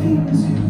things you